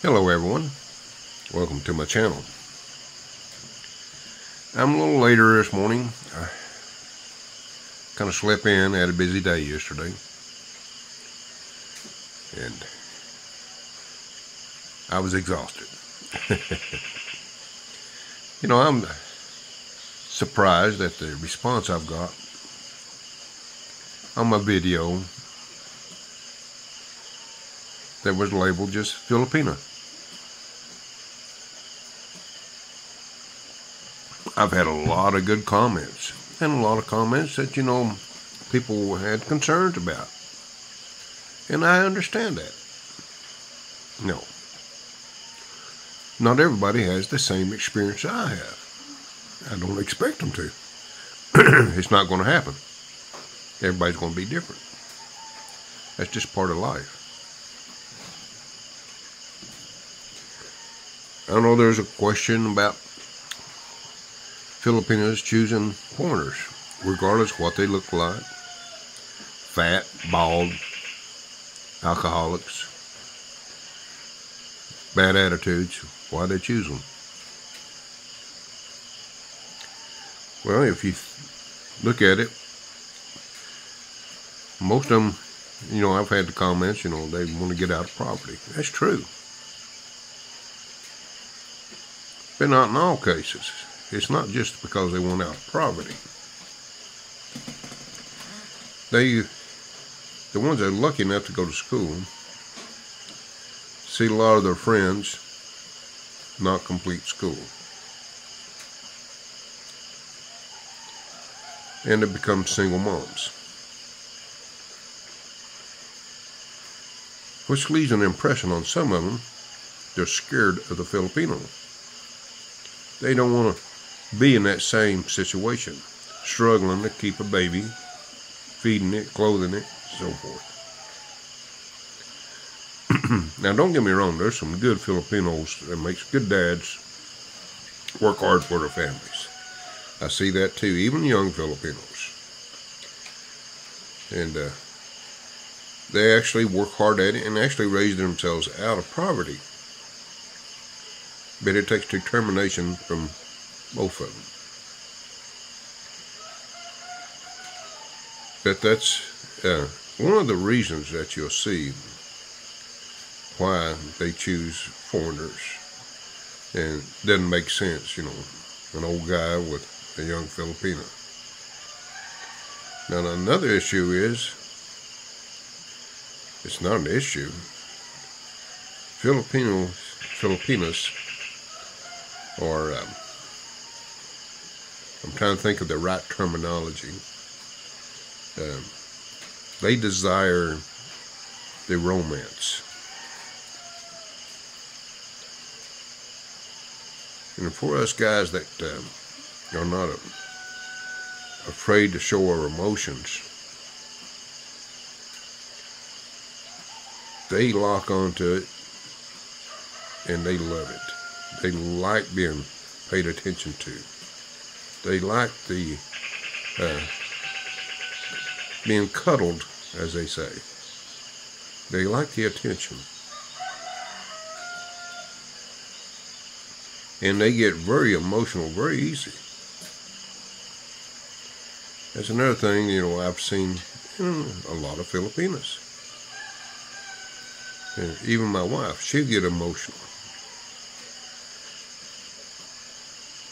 Hello everyone, welcome to my channel. I'm a little later this morning. I kind of slept in, had a busy day yesterday. And I was exhausted. you know, I'm surprised at the response I've got on my video that was labeled just Filipina. I've had a lot of good comments and a lot of comments that, you know, people had concerns about. And I understand that. No. Not everybody has the same experience I have. I don't expect them to. it's not going to happen. Everybody's going to be different. That's just part of life. I know there's a question about Filipinos choosing foreigners, regardless what they look like. Fat, bald, alcoholics, bad attitudes. Why they choose them? Well, if you look at it, most of them, you know, I've had the comments, you know, they want to get out of poverty. That's true. But not in all cases. It's not just because they want out of poverty. They, the ones that are lucky enough to go to school, see a lot of their friends not complete school. And they become single moms. Which leaves an impression on some of them. They're scared of the Filipino. They don't want to be in that same situation, struggling to keep a baby, feeding it, clothing it, so forth. now, don't get me wrong, there's some good Filipinos that makes good dads work hard for their families. I see that too, even young Filipinos. And uh, they actually work hard at it and actually raise themselves out of poverty. But it takes determination from both of them. But that's uh, one of the reasons that you'll see why they choose foreigners. And it doesn't make sense, you know, an old guy with a young Filipino. Now, another issue is, it's not an issue. Filipinos, Filipinos are um, I'm trying to think of the right terminology. Um, they desire the romance. And for us guys that um, are not a, afraid to show our emotions, they lock onto it and they love it. They like being paid attention to they like the uh, being cuddled, as they say. They like the attention. And they get very emotional very easy. That's another thing, you know, I've seen a lot of Filipinos. And even my wife, she'd get emotional.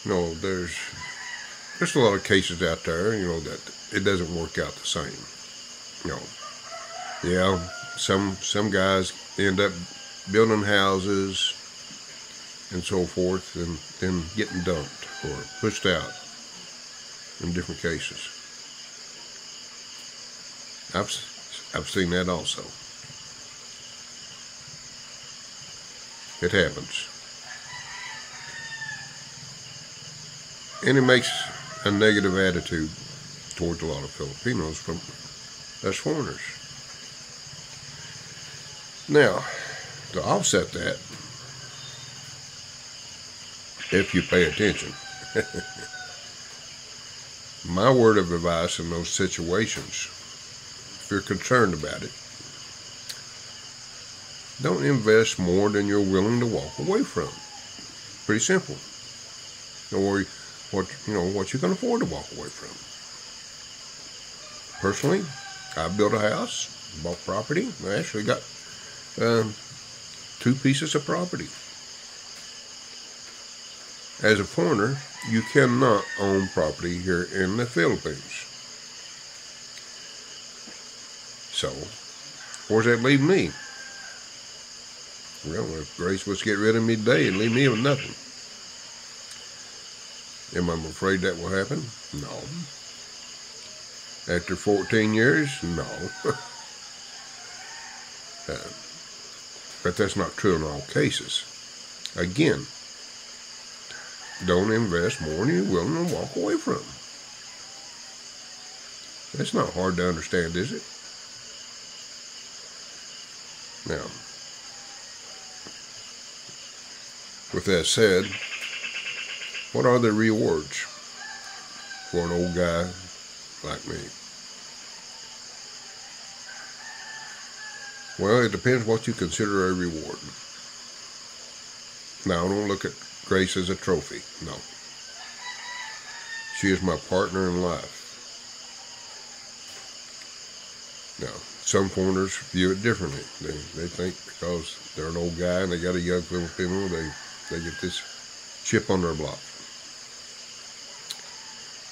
Know, there's there's a lot of cases out there, you know, that it doesn't work out the same. You know, yeah, some some guys end up building houses and so forth, and then getting dumped or pushed out in different cases. I've I've seen that also. It happens. And it makes a negative attitude towards a lot of Filipinos from as foreigners. Now, to offset that, if you pay attention, my word of advice in those situations, if you're concerned about it, don't invest more than you're willing to walk away from. Pretty simple. Or what you know what you can afford to walk away from. Personally, I built a house, bought property. I actually got um, two pieces of property. As a foreigner, you cannot own property here in the Philippines. So, where's that leave me? Well, if Grace was to get rid of me today and leave me with nothing. Am I afraid that will happen? No. After 14 years? No. uh, but that's not true in all cases. Again, don't invest more than you're willing to walk away from. That's not hard to understand, is it? Now, with that said, what are the rewards for an old guy like me? Well, it depends what you consider a reward. Now, don't look at Grace as a trophy. No. She is my partner in life. Now, some foreigners view it differently. They, they think because they're an old guy and they got a young little female, they, they get this chip on their block.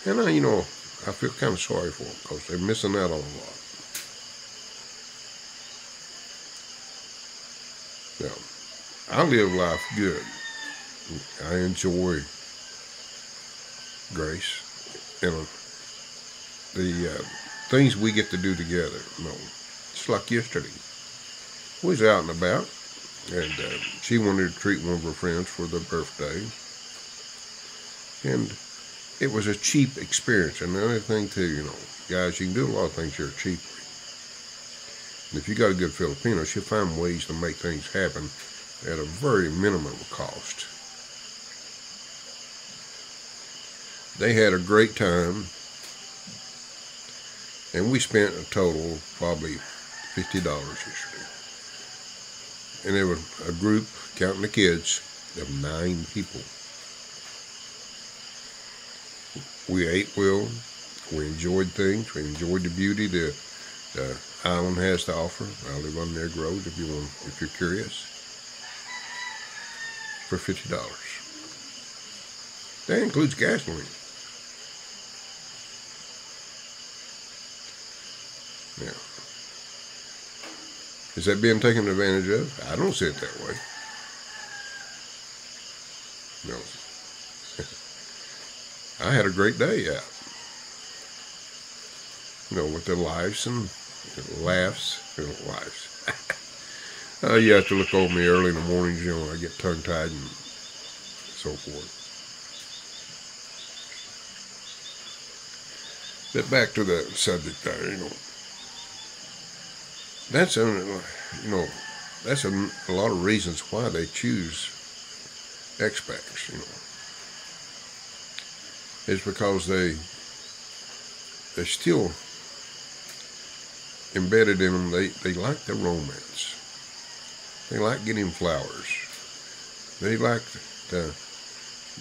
And I, you know, I feel kind of sorry for them because they're missing out on a lot. Now, I live life good. I enjoy grace and the uh, things we get to do together. You know, it's like yesterday. We was out and about, and uh, she wanted to treat one of her friends for their birthday, and it was a cheap experience. And the other thing too, you know, guys, you can do a lot of things here cheaply. And if you got a good Filipino, she'll find ways to make things happen at a very minimum cost. They had a great time, and we spent a total probably fifty dollars yesterday. And there was a group, counting the kids, of nine people. We ate well. We enjoyed things. We enjoyed the beauty the, the island has to offer. I live on Negro Road if you want, if you're curious. For fifty dollars. That includes gasoline. Yeah. Is that being taken advantage of? I don't see it that way. No. I had a great day out. You know, with the lives and laughs, you know, laughs. uh, you have to look over me early in the mornings, you know, I get tongue tied and so forth. But back to the subject there, you know that's a, you know, that's a, a lot of reasons why they choose expats, you know. It's because they, they're still embedded in them. They, they like the romance. They like getting flowers. They like the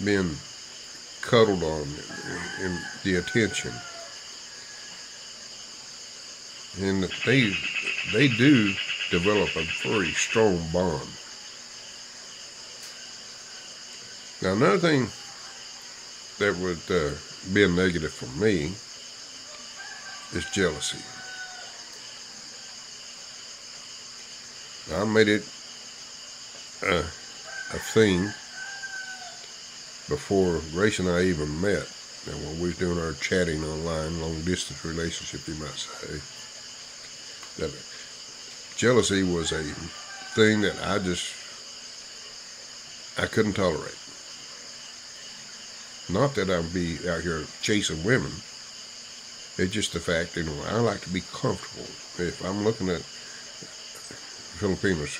being cuddled on and the attention. And they they do develop a very strong bond. Now, another thing that would uh, be a negative for me is jealousy. I made it a, a thing before Grace and I even met. And when we was doing our chatting online, long distance relationship, you might say, that jealousy was a thing that I just I couldn't tolerate. Not that I'd be out here chasing women. It's just the fact, you know, I like to be comfortable. If I'm looking at Filipinos,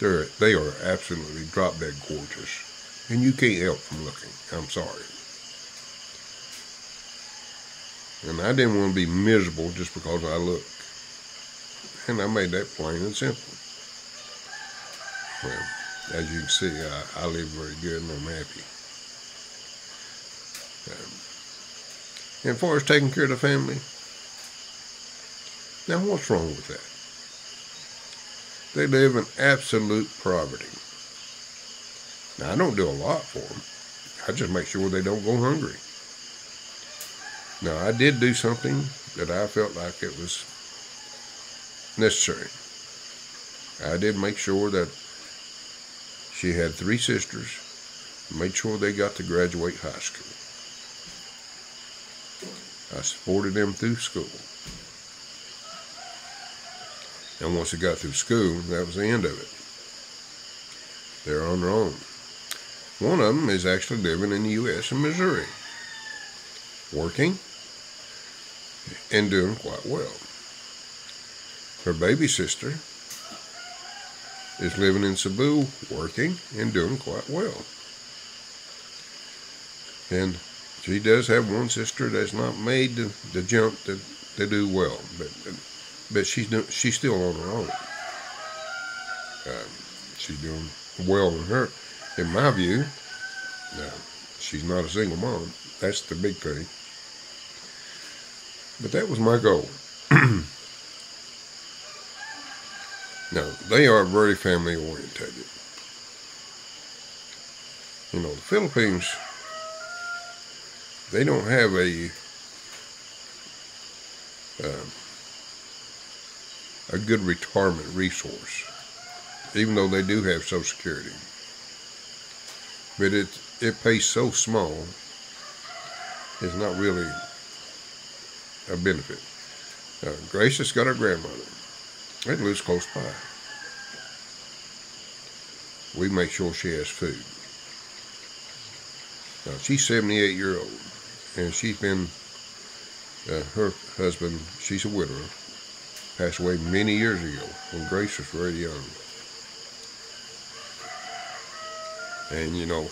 they're they are absolutely drop dead gorgeous, and you can't help from looking. I'm sorry. And I didn't want to be miserable just because I look. And I made that plain and simple. Well, as you can see, I, I live very good and I'm happy. And far as taking care of the family, now what's wrong with that? They live in absolute poverty. Now, I don't do a lot for them. I just make sure they don't go hungry. Now, I did do something that I felt like it was necessary. I did make sure that she had three sisters, made sure they got to graduate high school. I supported them through school. And once they got through school, that was the end of it. They're on their own. One of them is actually living in the U.S. in Missouri, working and doing quite well. Her baby sister is living in Cebu, working and doing quite well. And she does have one sister that's not made the, the jump to, to do well, but but she's she's still on her own. Um, she's doing well in her, in my view. No, she's not a single mom. That's the big thing. But that was my goal. now they are very family oriented. You know, the Philippines, they don't have a uh, a good retirement resource, even though they do have Social Security. But it it pays so small, it's not really a benefit. Uh, Grace has got her grandmother. They lives close by. We make sure she has food. Now, she's 78 year old, and she's been, uh, her husband, she's a widower, passed away many years ago when Grace was very young. And, you know,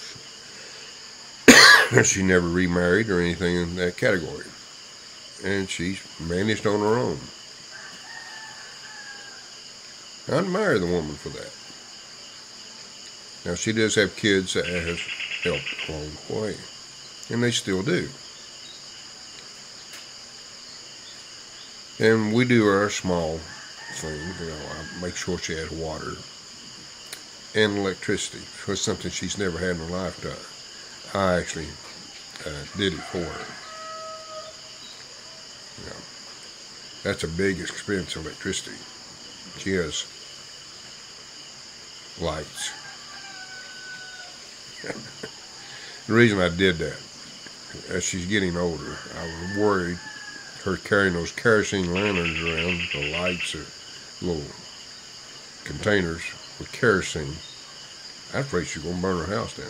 she never remarried or anything in that category and she's managed on her own. I admire the woman for that. Now, she does have kids that have helped along the way, and they still do. And we do our small thing, you know, I make sure she has water and electricity. It's something she's never had in her lifetime. I actually uh, did it for her. You know, that's a big expense, electricity. She has lights. the reason I did that, as she's getting older, I was worried her carrying those kerosene lanterns around, the lights or little containers with kerosene. I was afraid she going to burn her house down.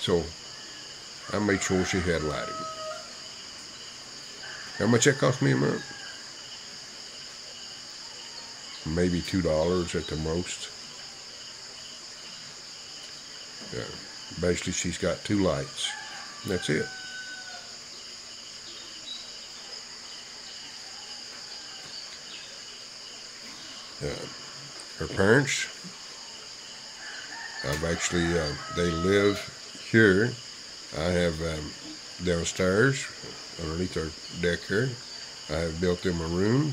So I made sure she had lighting. How much that cost me a month? Maybe two dollars at the most. Yeah. Basically, she's got two lights. That's it. Her parents, I've actually, uh, they live here I have um, downstairs, underneath our deck here, I have built them a room,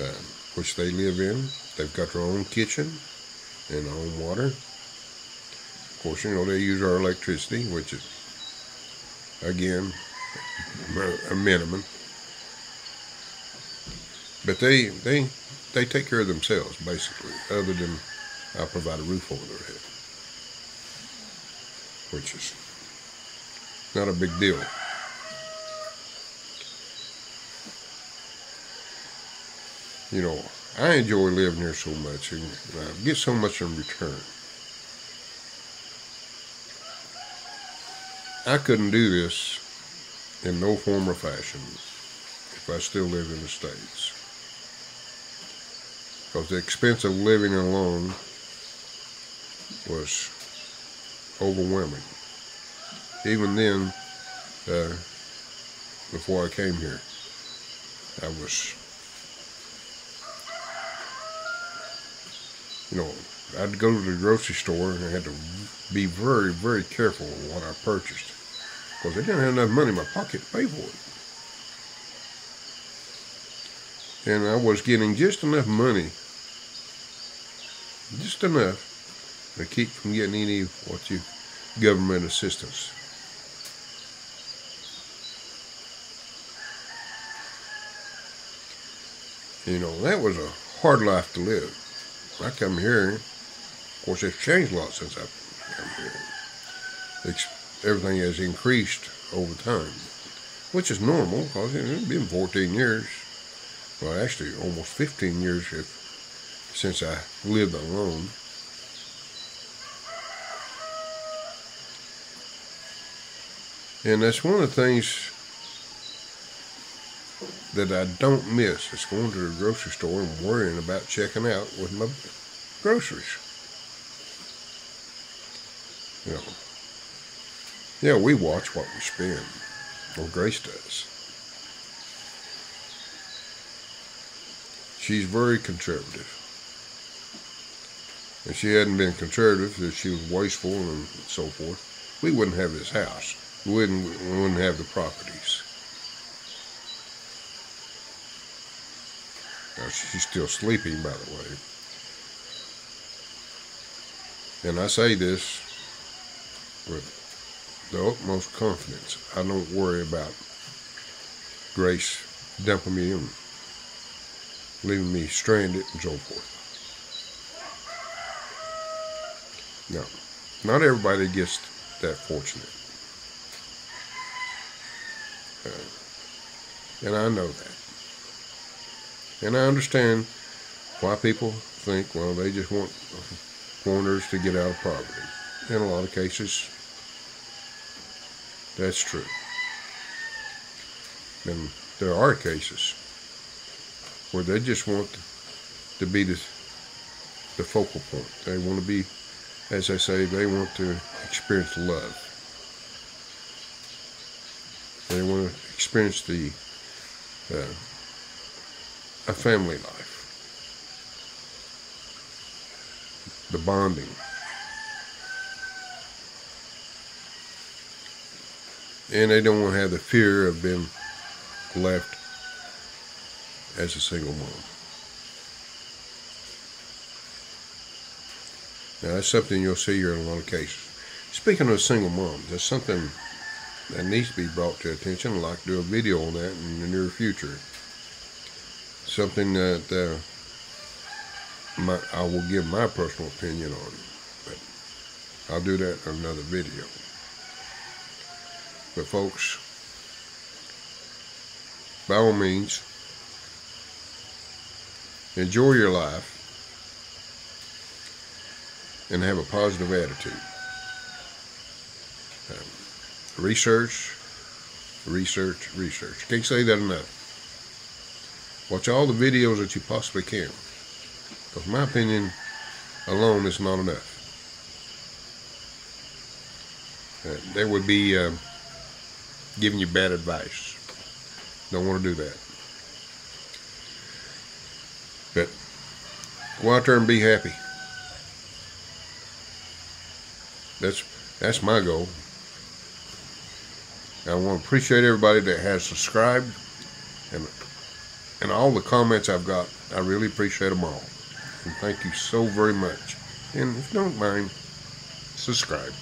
uh, which they live in. They've got their own kitchen and their own water. Of course, you know, they use our electricity, which is, again, a minimum. But they, they, they take care of themselves, basically, other than I provide a roof over their head which is not a big deal. You know, I enjoy living here so much and I get so much in return. I couldn't do this in no form or fashion if I still lived in the States. Because the expense of living alone was overwhelming. Even then, uh, before I came here, I was you know, I'd go to the grocery store and I had to be very, very careful with what I purchased because I didn't have enough money in my pocket to pay for it. And I was getting just enough money, just enough to keep from getting any what you government assistance. You know, that was a hard life to live. I come here, of course, it's changed a lot since I've come here. It's, everything has increased over time, which is normal because it's been 14 years. Well, actually, almost 15 years if, since I lived alone. And that's one of the things that I don't miss is going to the grocery store and worrying about checking out with my groceries. You know, yeah, we watch what we spend, or Grace does. She's very conservative. If she hadn't been conservative, if she was wasteful and so forth, we wouldn't have this house. We wouldn't, we wouldn't have the properties. Now, she's still sleeping, by the way. And I say this with the utmost confidence. I don't worry about Grace dumping me and leaving me stranded and so forth. No, not everybody gets that fortunate. Uh, and I know that. And I understand why people think, well, they just want foreigners to get out of poverty. In a lot of cases, that's true. And there are cases where they just want to be the, the focal point. They want to be, as I say, they want to experience love. They want to experience the uh, a family life, the bonding. And they don't want to have the fear of being left as a single mom. Now, that's something you'll see here in a lot of cases. Speaking of single moms, that's something that needs to be brought to attention. I'd like to do a video on that in the near future something that uh, my, I will give my personal opinion on. But I'll do that in another video. But folks, by all means, enjoy your life and have a positive attitude. Um, research, research, research. Can't say that enough. Watch all the videos that you possibly can. Because my opinion alone is not enough. Uh, would be uh, giving you bad advice. Don't want to do that. Go out there and be happy. That's that's my goal. I want to appreciate everybody that has subscribed and and all the comments I've got. I really appreciate them all. And thank you so very much. And if you don't mind, subscribe.